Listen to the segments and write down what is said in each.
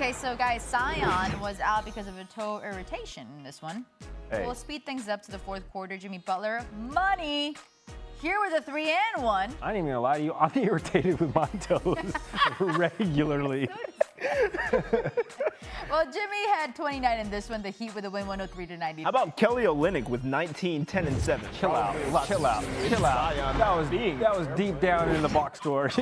Okay, so guys, Zion was out because of a toe irritation in this one. Hey. We'll speed things up to the fourth quarter. Jimmy Butler, money. Here with a three and one. I ain't even gonna lie to you. I'm irritated with my toes regularly. Well, Jimmy had 29 in this one. The Heat with a win 103 to 90. How about Kelly Olynyk with 19, 10, and 7? Chill out. Chill out. Chill out. That was deep. That was deep down in the box score.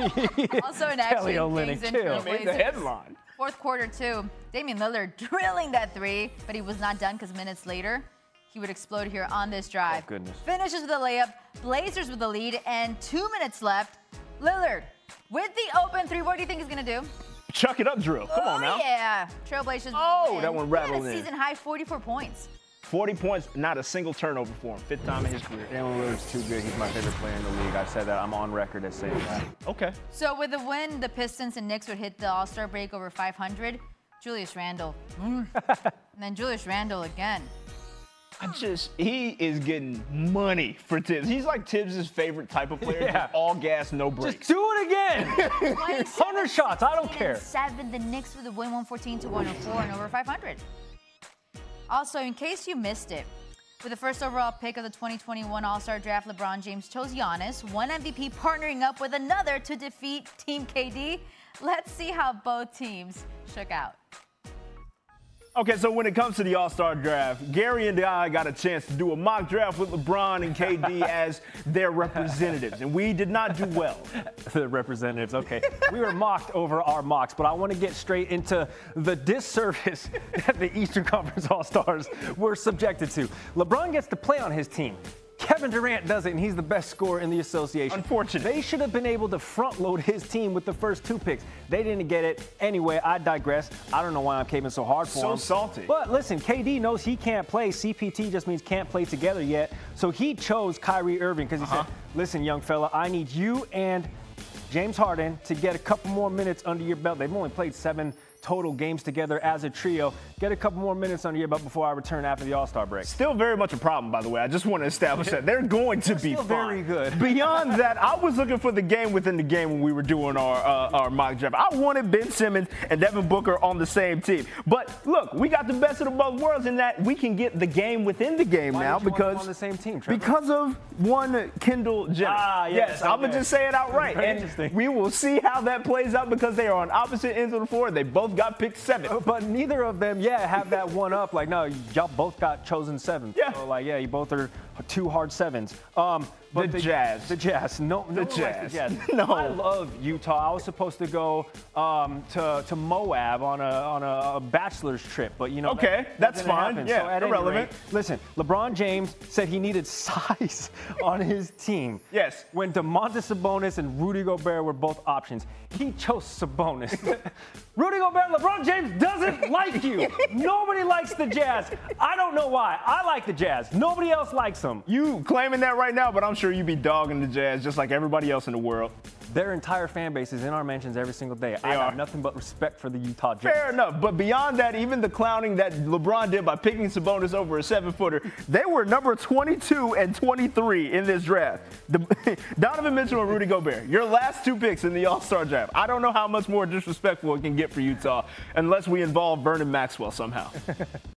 Also in action, Kelly Olynyk, Kings and chill. Made the headline. Fourth quarter, too. Damian Lillard drilling that three, but he was not done because minutes later, he would explode here on this drive. Oh, goodness. Finishes with a layup, Blazers with the lead, and two minutes left. Lillard with the open three. What do you think he's going to do? Chuck it up, Drill. Come on oh, now. yeah. Trailblazers. with Oh, win. that one rattled a in. season high 44 points. 40 points, not a single turnover for him. Fifth time in his career. Damian Lillard's too good. He's my favorite player in the league. I've said that. I'm on record as saying that. Okay. So with the win, the Pistons and Knicks would hit the All-Star break over 500. Julius Randle. Mm. and then Julius Randle again. I just, he is getting money for Thibs. He's like Thibs' favorite type of player. Yeah. Just all gas, no Just brakes. do it again. 100 shots. I don't care. Seven. The Knicks with a win 114 to 104 and over 500. Also, in case you missed it, with the first overall pick of the 2021 All-Star Draft, LeBron James chose Giannis, one MVP partnering up with another to defeat Team KD. Let's see how both teams shook out. Okay, so when it comes to the All Star draft, Gary and I got a chance to do a mock draft with LeBron and KD as their representatives, and we did not do well. the representatives. Okay, we were mocked over our mocks, but I want to get straight into the disservice that the Eastern Conference All Stars were subjected to. LeBron gets to play on his team. Kevin Durant doesn't, and he's the best scorer in the association. Unfortunate. They should have been able to front load his team with the first two picks. They didn't get it. Anyway, I digress. I don't know why I'm caving so hard for So him. salty. But listen, KD knows he can't play. CPT just means can't play together yet. So he chose Kyrie Irving because he Uh-huh. said, listen, young fella, I need you and James Harden to get a couple more minutes under your belt. They've only played seven total games together as a trio. Get a couple more minutes on your but before I return after the All Star break. Still very much a problem, by the way. I just want to establish that they're going to be still fine. very good. Beyond that, I was looking for the game within the game when we were doing our uh, our mock draft. I wanted Ben Simmons and Devin Booker on the same team. But look, we got the best of the both worlds in that we can get the game within the game Why now did you want them because on the same team, Trevor? because of one Kendall Jenner. Ah, yes, I'm gonna just say it outright, and interesting. we will see how that plays out because they are on opposite ends of the floor. They both got picked seven. But neither of them, yeah, have that one up. Like, no, y'all both got chosen seventh. Yeah. So, like, yeah, you both are two hard sevens. Um, but The Jazz. The Jazz. No, no The likes the Jazz. Jazz. No. I love Utah. I was supposed to go um, to, to Moab on a on a, bachelor's trip, but you know. Okay, that- that that's didn't fine. happen. Yeah, so irrelevant. rate, listen, LeBron James said he needed size on his team. Yes. When Domantas Sabonis and Rudy Gobert were both options, he chose Sabonis. Rudy Gobert, LeBron James doesn't like you. Nobody likes the Jazz. I don't know why. I like the Jazz. Nobody else likes them. You claiming that right now, but I'm sure you'd be dogging the Jazz just like everybody else in the world. Their entire fan base is in our mansions every single day. I They got are. nothing but respect for the Utah Jazz. Fair enough, but beyond that, even the clowning that LeBron did by picking Sabonis over a seven-footer, they were number 22 and 23 in this draft. The, Donovan Mitchell and Rudy Gobert, your last two picks in the All-Star draft. I don't know how much more disrespectful it can get for Utah unless we involve Vernon Maxwell somehow.